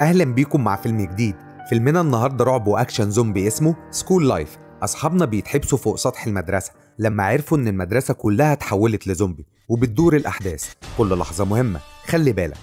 أهلا بيكم مع فيلم جديد. فيلمنا النهارده رعب وأكشن زومبي اسمه School Live أصحابنا بيتحبسوا فوق سطح المدرسة. لما عرفوا إن المدرسة كلها اتحولت لزومبي وبتدور الأحداث. كل لحظة مهمة. خلي بالك.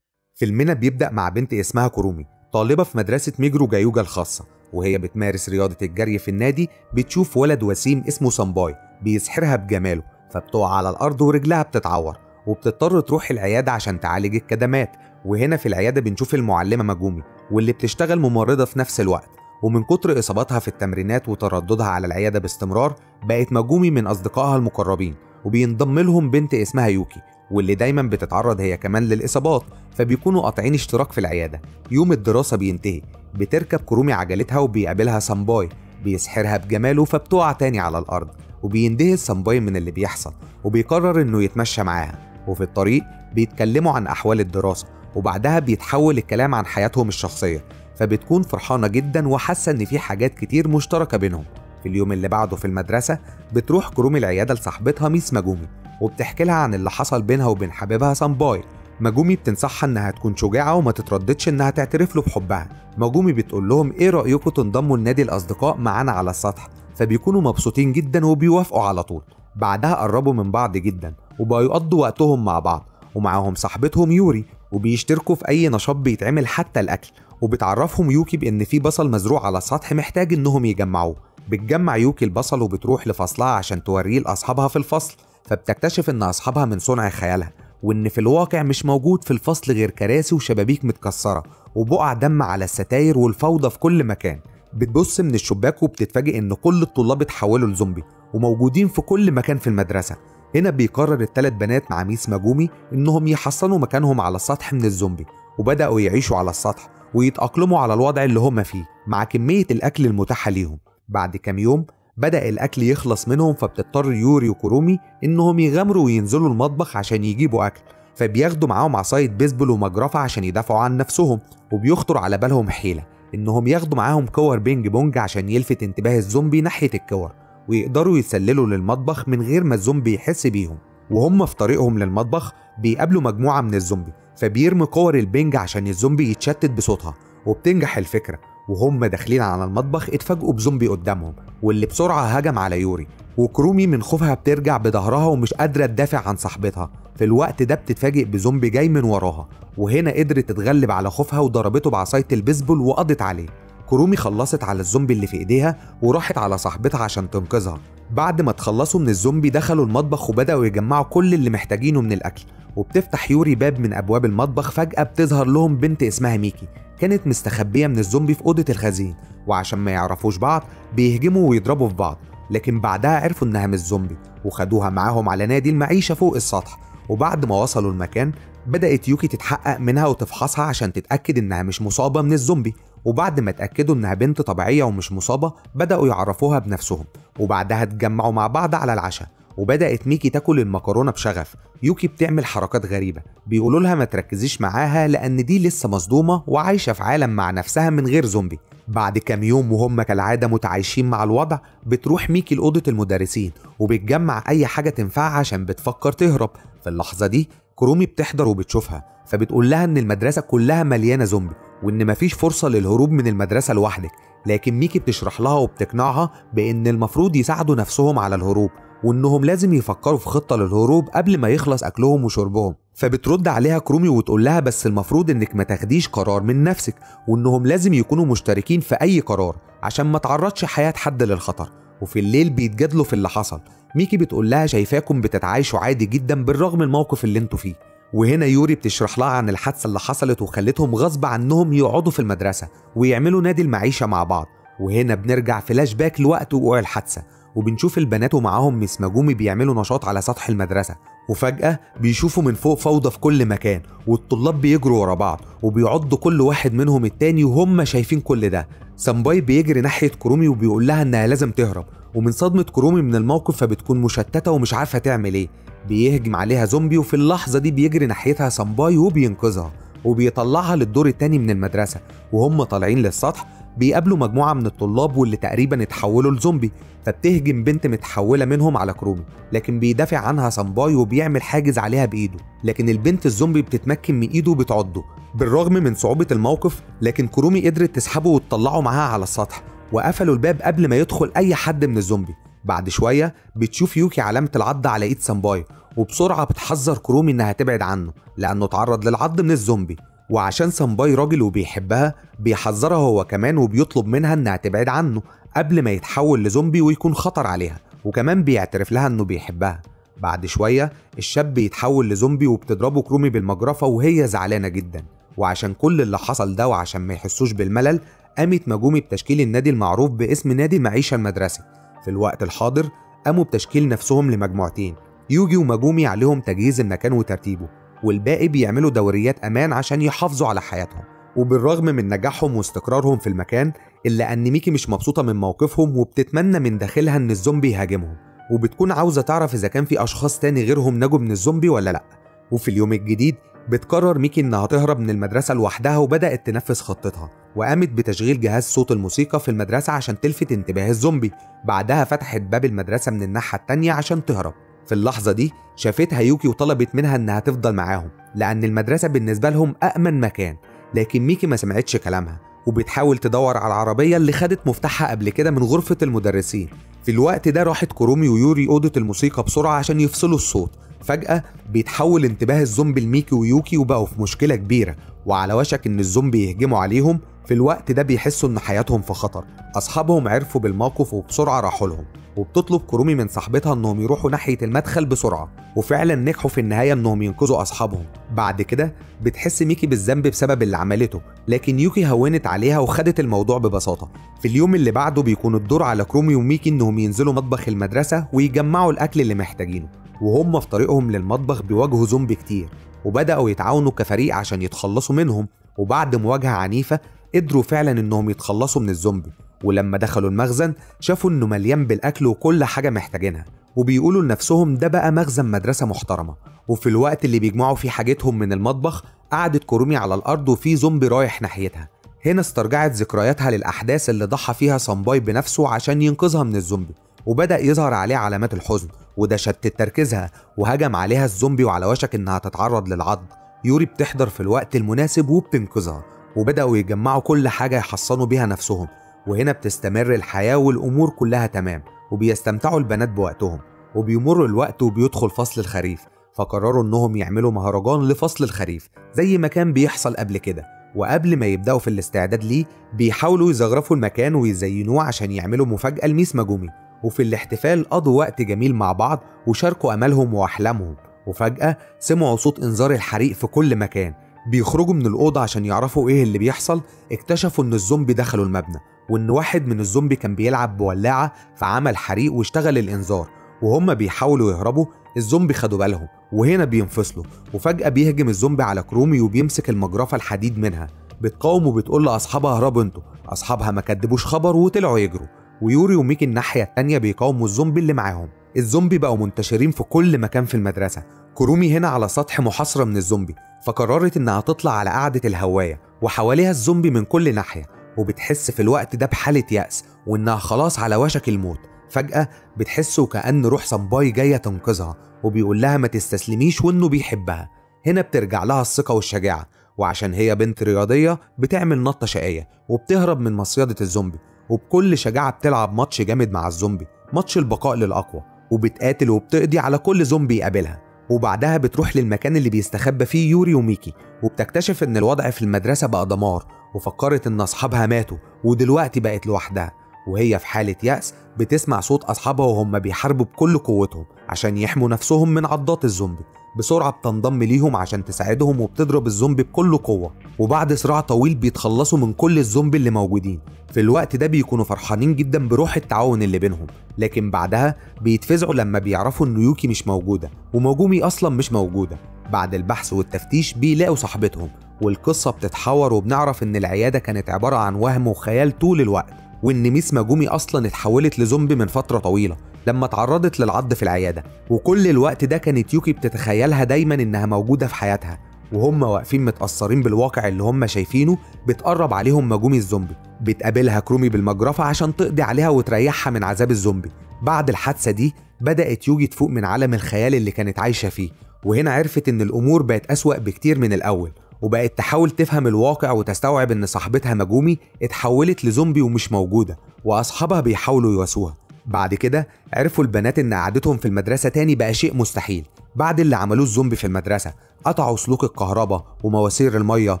فيلمنا بيبدأ مع بنت اسمها كرومي طالبة في مدرسة ميجرو جايوجا الخاصة وهي بتمارس رياضة الجري في النادي بتشوف ولد وسيم اسمه سامباي بيسحرها بجماله فبتقع على الأرض ورجلها بتتعور وبتضطر تروح العيادة عشان تعالج الكدمات. وهنا في العيادة بنشوف المعلمة مجومي واللي بتشتغل ممرضة في نفس الوقت ومن كتر إصاباتها في التمرينات وترددها على العيادة باستمرار بقت مجومي من أصدقائها المقربين وبينضم لهم بنت اسمها يوكي واللي دايما بتتعرض هي كمان للإصابات فبيكونوا قاطعين اشتراك في العيادة. يوم الدراسة بينتهي بتركب كرومي عجلتها وبيقابلها سامباي بيسحرها بجماله فبتقع تاني على الأرض وبيندهش سامباي من اللي بيحصل وبيقرر إنه يتمشى معاها. وفي الطريق بيتكلموا عن أحوال الدراسة وبعدها بيتحول الكلام عن حياتهم الشخصية فبتكون فرحانة جدا وحاسة إن في حاجات كتير مشتركة بينهم. في اليوم اللي بعده في المدرسة بتروح كرومي العيادة لصاحبتها ميس ماجومي وبتحكي لها عن اللي حصل بينها وبين حبيبها سامباي. ماجومي بتنصحها إنها تكون شجاعة وما تترددش إنها تعترف له بحبها. ماجومي بتقول لهم إيه رأيكم تنضموا لنادي الأصدقاء معانا على السطح؟ فبيكونوا مبسوطين جدا وبيوافقوا على طول. بعدها قربوا من بعض جدا وبقوا يقضوا وقتهم مع بعض ومعاهم صاحبتهم يوري وبيشتركوا في أي نشاط بيتعمل حتى الأكل. وبتعرفهم يوكي بأن في بصل مزروع على السطح محتاج إنهم يجمعوه. بتجمع يوكي البصل وبتروح لفصلها عشان توريه لأصحابها في الفصل. فبتكتشف إن أصحابها من صنع خيالها وإن في الواقع مش موجود في الفصل غير كراسي وشبابيك متكسرة وبقع دم على الستاير والفوضى في كل مكان. بتبص من الشباك وبتتفاجئ إن كل الطلاب اتحولوا لزومبي وموجودين في كل مكان في المدرسة. هنا بيقرر الثلاث بنات مع ميس ماجومي إنهم يحصنوا مكانهم على السطح من الزومبي وبدأوا يعيشوا على السطح ويتأقلموا على الوضع اللي هم فيه مع كمية الأكل المتاحة ليهم. بعد كام يوم بدأ الأكل يخلص منهم فبتضطر يوري وكورومي إنهم يغامروا وينزلوا المطبخ عشان يجيبوا أكل فبياخدوا معاهم عصاية بيسبول ومجرفة عشان يدافعوا عن نفسهم وبيخطر على بالهم حيلة إنهم ياخدوا معاهم كور بينج بونج عشان يلفت انتباه الزومبي ناحية الكور. ويقدروا يسللوا للمطبخ من غير ما الزومبي يحس بيهم. وهم في طريقهم للمطبخ بيقابلوا مجموعة من الزومبي فبيرمي كور البنج عشان الزومبي يتشتت بصوتها وبتنجح الفكرة. وهم داخلين على المطبخ اتفاجئوا بزومبي قدامهم واللي بسرعة هجم على يوري. وكرومي من خوفها بترجع بظهرها ومش قادرة تدافع عن صاحبتها. في الوقت ده بتتفاجئ بزومبي جاي من وراها وهنا قدرت تتغلب على خوفها وضربته بعصاية البيسبول وقضت عليه. كرومي خلصت على الزومبي اللي في ايديها وراحت على صاحبتها عشان تنقذها. بعد ما تخلصوا من الزومبي دخلوا المطبخ وبدأوا يجمعوا كل اللي محتاجينه من الأكل. وبتفتح يوري باب من أبواب المطبخ فجأة بتظهر لهم بنت اسمها ميكي. كانت مستخبية من الزومبي في أوضة الخزين. وعشان ما يعرفوش بعض بيهجموا ويضربوا في بعض. لكن بعدها عرفوا إنها مش زومبي وخدوها معاهم على نادي المعيشة فوق السطح. وبعد ما وصلوا المكان بدأت يوكي تتحقق منها وتفحصها عشان تتأكد إنها مش مصابة من الزومبي. وبعد ما اتأكدوا إنها بنت طبيعية ومش مصابة بدأوا يعرفوها بنفسهم وبعدها اتجمعوا مع بعض على العشاء وبدأت ميكي تاكل المكرونة بشغف. يوكي بتعمل حركات غريبة بيقولوا لها ما تركزيش معاها لأن دي لسه مصدومة وعايشة في عالم مع نفسها من غير زومبي. بعد كام يوم وهم كالعادة متعايشين مع الوضع بتروح ميكي لأوضة المدرسين وبتجمع أي حاجة تنفعها عشان بتفكر تهرب. في اللحظة دي كرومي بتحضر وبتشوفها. فبتقول لها إن المدرسة كلها مليانة زومبي وإن مفيش فرصة للهروب من المدرسة لوحدك لكن ميكي بتشرح لها وبتقنعها بإن المفروض يساعدوا نفسهم على الهروب وإنهم لازم يفكروا في خطة للهروب قبل ما يخلص أكلهم وشربهم. فبترد عليها كرومي وتقول لها بس المفروض إنك ما تاخديش قرار من نفسك وإنهم لازم يكونوا مشتركين في أي قرار عشان ما تعرضش حياة حد للخطر. وفي الليل بيتجادلوا في اللي حصل. ميكي بتقول لها شايفاكم بتتعايشوا عادي جدا بالرغم الموقف اللي أنتوا فيه. وهنا يوري بتشرح لها عن الحادثة اللي حصلت وخلتهم غصب عنهم يقعدوا في المدرسة ويعملوا نادي المعيشة مع بعض. وهنا بنرجع فلاش باك لوقت وقوع الحادثة وبنشوف البنات ومعاهم ماجومي بيعملوا نشاط على سطح المدرسة وفجأة بيشوفوا من فوق فوضى في كل مكان والطلاب بيجروا ورا بعض وبيعضوا كل واحد منهم التاني وهم شايفين كل ده. سامباي بيجري ناحية كرومي وبيقول لها إنها لازم تهرب. ومن صدمة كرومي من الموقف فبتكون مشتتة ومش عارفة تعمل إيه. بيهجم عليها زومبي وفي اللحظة دي بيجري ناحيتها سامباي وبينقذها وبيطلعها للدور التاني من المدرسة. وهم طالعين للسطح بيقابلوا مجموعة من الطلاب واللي تقريبا اتحولوا لزومبي فبتهجم بنت متحولة منهم على كرومي لكن بيدافع عنها سامباي وبيعمل حاجز عليها بإيده. لكن البنت الزومبي بتتمكن من إيده وبتعضه بالرغم من صعوبة الموقف لكن كرومي قدرت تسحبه وتطلعه معاها على السطح. وقفلوا الباب قبل ما يدخل أي حد من الزومبي. بعد شوية بتشوف يوكي علامة العض على إيد سامباي وبسرعة بتحذر كرومي إنها تبعد عنه لأنه تعرض للعض من الزومبي. وعشان سامباي راجل وبيحبها بيحذرها هو كمان وبيطلب منها إنها تبعد عنه قبل ما يتحول لزومبي ويكون خطر عليها وكمان بيعترف لها إنه بيحبها. بعد شوية الشاب بيتحول لزومبي وبتضربه كرومي بالمجرفة وهي زعلانة جدا. وعشان كل اللي حصل ده وعشان ما يحسوش بالملل قامت مجومي بتشكيل النادي المعروف باسم نادي المعيشة المدرسي. في الوقت الحاضر قاموا بتشكيل نفسهم لمجموعتين. يوجي ومجومي عليهم تجهيز المكان وترتيبه والباقي بيعملوا دوريات أمان عشان يحافظوا على حياتهم. وبالرغم من نجاحهم واستقرارهم في المكان إلا أن ميكي مش مبسوطة من موقفهم وبتتمنى من داخلها إن الزومبي يهاجمهم. وبتكون عاوزة تعرف إذا كان في أشخاص تاني غيرهم نجوا من الزومبي ولا لأ. وفي اليوم الجديد بتقرر ميكي إنها تهرب من المدرسة لوحدها وبدأت تنفذ خطتها وقامت بتشغيل جهاز صوت الموسيقى في المدرسة عشان تلفت انتباه الزومبي. بعدها فتحت باب المدرسة من الناحية التانية عشان تهرب. في اللحظة دي شافتها يوكي وطلبت منها إنها تفضل معاهم لأن المدرسة بالنسبة لهم أأمن مكان لكن ميكي ما سمعتش كلامها وبتحاول تدور على العربية اللي خدت مفتاحها قبل كده من غرفة المدرسين. في الوقت ده راحت كورومي ويوري أوضة الموسيقى بسرعة عشان يفصلوا الصوت. فجأة بيتحول انتباه الزومبي لميكي ويوكي وبقوا في مشكلة كبيرة وعلى وشك إن الزومبي يهجموا عليهم في الوقت ده بيحسوا إن حياتهم في خطر. أصحابهم عرفوا بالموقف وبسرعة راحوا لهم وبتطلب كرومي من صاحبتها إنهم يروحوا ناحية المدخل بسرعة وفعلا نجحوا في النهاية إنهم ينقذوا أصحابهم. بعد كده بتحس ميكي بالذنب بسبب اللي عملته لكن يوكي هونت عليها وخدت الموضوع ببساطة. في اليوم اللي بعده بيكون الدور على كرومي وميكي إنهم ينزلوا مطبخ المدرسة ويجمعوا الأكل اللي محتاجينه. وهم في طريقهم للمطبخ بيواجهوا زومبي كتير وبدأوا يتعاونوا كفريق عشان يتخلصوا منهم وبعد مواجهة عنيفة قدروا فعلا إنهم يتخلصوا من الزومبي. ولما دخلوا المخزن شافوا إنه مليان بالأكل وكل حاجة محتاجينها وبيقولوا لنفسهم ده بقى مخزن مدرسة محترمة. وفي الوقت اللي بيجمعوا فيه حاجتهم من المطبخ قعدت كرومي على الأرض وفي زومبي رايح ناحيتها. هنا استرجعت ذكرياتها للأحداث اللي ضحى فيها سامباي بنفسه عشان ينقذها من الزومبي. وبدأ يظهر عليه علامات الحزن وده شتت تركيزها وهجم عليها الزومبي وعلى وشك إنها تتعرض للعض. يوري بتحضر في الوقت المناسب وبتنقذها وبدأوا يجمعوا كل حاجة يحصنوا بيها نفسهم. وهنا بتستمر الحياة والأمور كلها تمام وبيستمتعوا البنات بوقتهم. وبيمر الوقت وبيدخل فصل الخريف فقرروا إنهم يعملوا مهرجان لفصل الخريف زي ما كان بيحصل قبل كده. وقبل ما يبدأوا في الاستعداد ليه بيحاولوا يزغرفوا المكان ويزينوه عشان يعملوا مفاجأة لميس ماجومي. وفي الاحتفال قضوا وقت جميل مع بعض وشاركوا أمالهم وأحلامهم. وفجأة سمعوا صوت إنذار الحريق في كل مكان. بيخرجوا من الأوضة عشان يعرفوا إيه اللي بيحصل. اكتشفوا إن الزومبي دخلوا المبنى وإن واحد من الزومبي كان بيلعب بولاعة فعمل حريق واشتغل الإنذار. وهم بيحاولوا يهربوا الزومبي خدوا بالهم وهنا بينفصلوا. وفجأة بيهجم الزومبي على كرومي وبيمسك المجرفة الحديد منها. بتقاوم وبتقول لأصحابها اهربوا أنتوا. أصحابها ما كدبوش خبر وطلعوا يجروا. ويوري وميكي الناحية التانية بيقاوموا الزومبي اللي معاهم. الزومبي بقوا منتشرين في كل مكان في المدرسة. كرومي هنا على سطح محاصرة من الزومبي فقررت إنها تطلع على قاعدة الهواية وحواليها الزومبي من كل ناحية وبتحس في الوقت ده بحالة يأس وإنها خلاص على وشك الموت. فجأة بتحس وكأن روح سامباي جاية تنقذها وبيقول لها ما تستسلميش وإنه بيحبها. هنا بترجع لها الثقة والشجاعة وعشان هي بنت رياضية بتعمل نطة شقية وبتهرب من مصيدة الزومبي. وبكل شجاعة بتلعب ماتش جامد مع الزومبي ماتش البقاء للأقوى وبتقاتل وبتقضي على كل زومبي يقابلها. وبعدها بتروح للمكان اللي بيستخبى فيه يوري وميكي وبتكتشف إن الوضع في المدرسة بقى دمار وفكرت إن أصحابها ماتوا ودلوقتي بقت لوحدها. وهي في حالة يأس بتسمع صوت أصحابها وهم بيحاربوا بكل قوتهم عشان يحموا نفسهم من عضات الزومبي. بسرعة بتنضم ليهم عشان تساعدهم وبتضرب الزومبي بكل قوة. وبعد صراع طويل بيتخلصوا من كل الزومبي اللي موجودين. في الوقت ده بيكونوا فرحانين جدا بروح التعاون اللي بينهم. لكن بعدها بيتفزعوا لما بيعرفوا إن يوكي مش موجودة وموجومي أصلا مش موجودة. بعد البحث والتفتيش بيلاقوا صاحبتهم. والقصة بتتحور وبنعرف إن العيادة كانت عبارة عن وهم وخيال طول الوقت. وإن ميس ماجومي أصلا اتحولت لزومبي من فترة طويلة لما اتعرضت للعض في العيادة. وكل الوقت ده كانت يوكي بتتخيلها دايما إنها موجودة في حياتها. وهم واقفين متأثرين بالواقع اللي هم شايفينه بتقرب عليهم مجومي الزومبي. بتقابلها كرومي بالمجرفة عشان تقضي عليها وتريحها من عذاب الزومبي. بعد الحادثة دي بدأت يوجي تفوق من عالم الخيال اللي كانت عايشة فيه. وهنا عرفت إن الأمور بقت أسوأ بكتير من الأول. وبقت تحاول تفهم الواقع وتستوعب إن صاحبتها مجومي اتحولت لزومبي ومش موجودة وأصحابها بيحاولوا يواسوها. بعد كده عرفوا البنات إن قعدتهم في المدرسة تاني بقى شيء مستحيل بعد اللي عملوه الزومبي في المدرسة. قطعوا سلوك الكهرباء ومواسير المية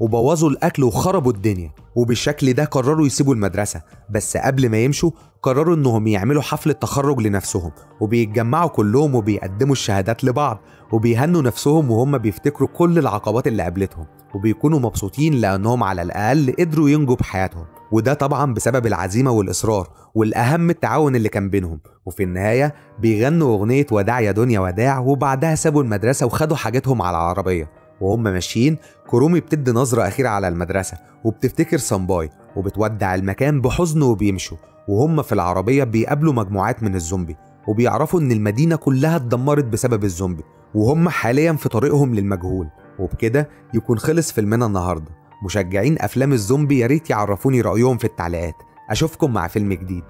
وبوظوا الأكل وخربوا الدنيا. وبالشكل ده قرروا يسيبوا المدرسة. بس قبل ما يمشوا قرروا إنهم يعملوا حفلة تخرج لنفسهم. وبيتجمعوا كلهم وبيقدموا الشهادات لبعض. وبيهنوا نفسهم وهم بيفتكروا كل العقبات اللي قابلتهم. وبيكونوا مبسوطين لأنهم على الأقل قدروا ينجوا بحياتهم. وده طبعا بسبب العزيمة والإصرار والأهم التعاون اللي كان بينهم. وفي النهاية بيغنوا أغنية وداع يا دنيا وداع وبعدها سابوا المدرسة وخدوا حاجتهم على العربية وهم ماشيين كرومي بتدي نظرة أخيرة على المدرسة وبتفتكر سامباي وبتودع المكان بحزن وبيمشوا وهم في العربية بيقابلوا مجموعات من الزومبي وبيعرفوا إن المدينة كلها اتدمرت بسبب الزومبي وهم حاليا في طريقهم للمجهول وبكده يكون خلص فيلمنا النهارده. مشجعين أفلام الزومبي يا ريت يعرفوني رأيهم في التعليقات. أشوفكم مع فيلم جديد.